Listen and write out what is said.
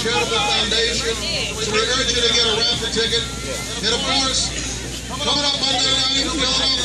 charitable foundation. So we urge you to get a raffle ticket. And of course, coming up Monday night,